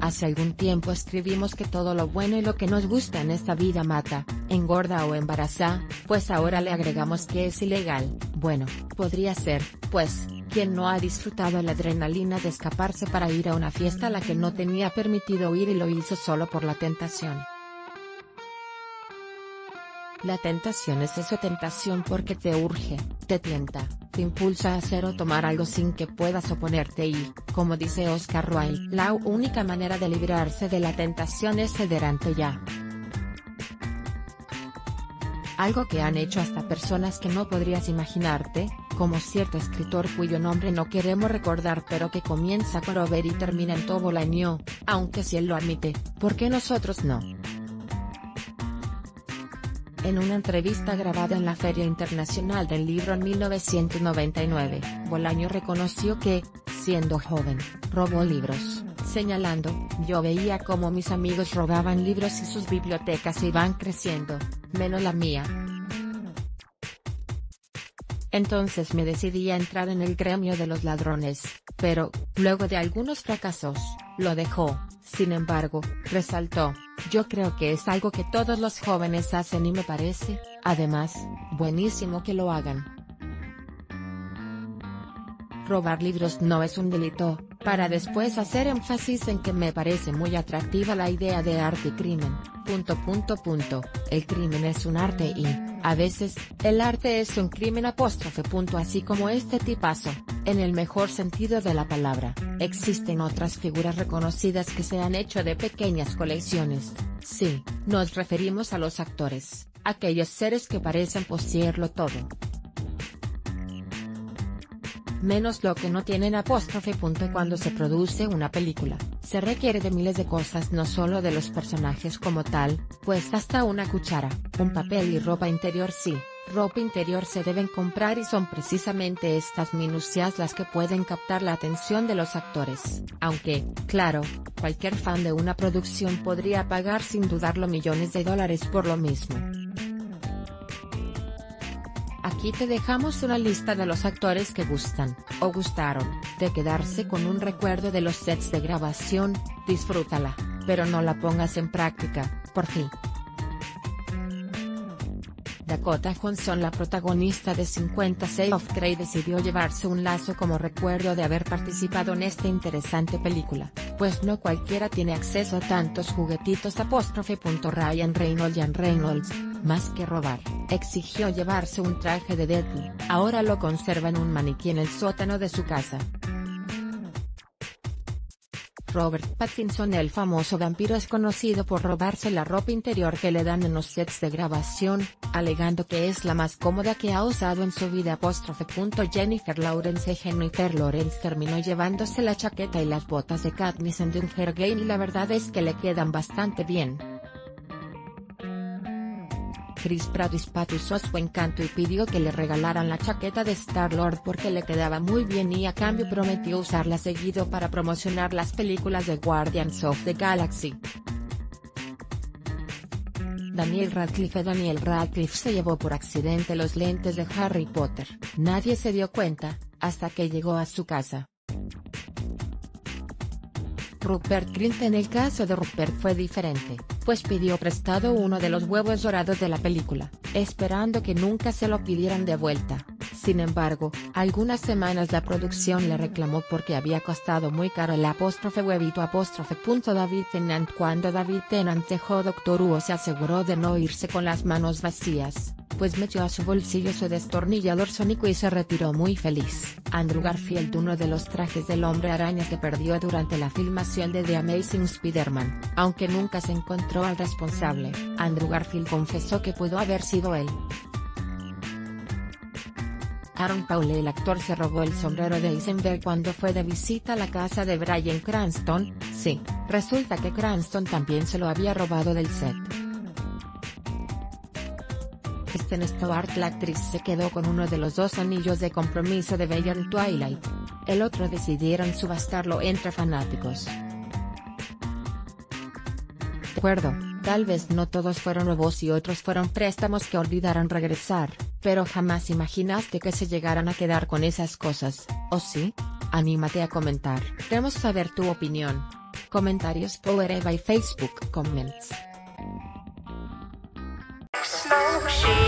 Hace algún tiempo escribimos que todo lo bueno y lo que nos gusta en esta vida mata, engorda o embaraza, pues ahora le agregamos que es ilegal. Bueno, podría ser, pues, quien no ha disfrutado la adrenalina de escaparse para ir a una fiesta a la que no tenía permitido ir y lo hizo solo por la tentación. La tentación es eso tentación porque te urge, te tienta, te impulsa a hacer o tomar algo sin que puedas oponerte y, como dice Oscar Wilde, la única manera de librarse de la tentación es ceder ante ya. Algo que han hecho hasta personas que no podrías imaginarte, como cierto escritor cuyo nombre no queremos recordar pero que comienza con Over y termina en Tobolaño, aunque si él lo admite, ¿por qué nosotros no? En una entrevista grabada en la Feria Internacional del Libro en 1999, Bolaño reconoció que, siendo joven, robó libros, señalando, yo veía cómo mis amigos robaban libros y sus bibliotecas iban creciendo, menos la mía. Entonces me decidí a entrar en el gremio de los ladrones, pero, luego de algunos fracasos, lo dejó, sin embargo, resaltó, yo creo que es algo que todos los jóvenes hacen y me parece, además, buenísimo que lo hagan. Robar libros no es un delito, para después hacer énfasis en que me parece muy atractiva la idea de arte y crimen, punto punto punto, el crimen es un arte y, a veces, el arte es un crimen apóstrofe. Así como este tipazo, en el mejor sentido de la palabra, existen otras figuras reconocidas que se han hecho de pequeñas colecciones, sí, nos referimos a los actores, aquellos seres que parecen poseerlo todo, menos lo que no tienen apóstrofe. Cuando se produce una película, se requiere de miles de cosas no solo de los personajes como tal, pues hasta una cuchara, un papel y ropa interior sí, ropa interior se deben comprar y son precisamente estas minucias las que pueden captar la atención de los actores. Aunque, claro, cualquier fan de una producción podría pagar sin dudarlo millones de dólares por lo mismo. Aquí te dejamos una lista de los actores que gustan, o gustaron, de quedarse con un recuerdo de los sets de grabación, disfrútala, pero no la pongas en práctica, por fin. Dakota Johnson la protagonista de 50 Shades of Grey decidió llevarse un lazo como recuerdo de haber participado en esta interesante película, pues no cualquiera tiene acceso a tantos juguetitos apóstrofe. Ryan Reynolds Jan Reynolds, más que robar, exigió llevarse un traje de Deadpool, ahora lo conserva en un maniquí en el sótano de su casa. Robert Pattinson el famoso vampiro es conocido por robarse la ropa interior que le dan en los sets de grabación, alegando que es la más cómoda que ha usado en su vida. Jennifer Lawrence Jennifer Lawrence terminó llevándose la chaqueta y las botas de Katniss en Game y la verdad es que le quedan bastante bien. Chris Pratt usó su encanto y pidió que le regalaran la chaqueta de Star-Lord porque le quedaba muy bien y a cambio prometió usarla seguido para promocionar las películas de Guardians of the Galaxy. Daniel Radcliffe Daniel Radcliffe se llevó por accidente los lentes de Harry Potter, nadie se dio cuenta, hasta que llegó a su casa. Rupert Grint En el caso de Rupert fue diferente, pues pidió prestado uno de los huevos dorados de la película, esperando que nunca se lo pidieran de vuelta. Sin embargo, algunas semanas la producción le reclamó porque había costado muy caro el apóstrofe huevito apóstrofe. David Tennant Cuando David Tennant dejó Doctor Who se aseguró de no irse con las manos vacías pues metió a su bolsillo su destornillador sónico y se retiró muy feliz. Andrew Garfield uno de los trajes del hombre araña que perdió durante la filmación de The Amazing Spider-Man, aunque nunca se encontró al responsable, Andrew Garfield confesó que pudo haber sido él. Aaron Paul el actor se robó el sombrero de Eisenberg cuando fue de visita a la casa de Brian Cranston, sí, resulta que Cranston también se lo había robado del set. Kristen Stewart la actriz se quedó con uno de los dos anillos de compromiso de Bella Twilight. El otro decidieron subastarlo entre fanáticos. De tal vez no todos fueron nuevos y otros fueron préstamos que olvidaron regresar, pero jamás imaginaste que se llegaran a quedar con esas cosas, ¿o sí? Anímate a comentar. Queremos saber tu opinión. Comentarios por Eva y Facebook Comments. smoke she.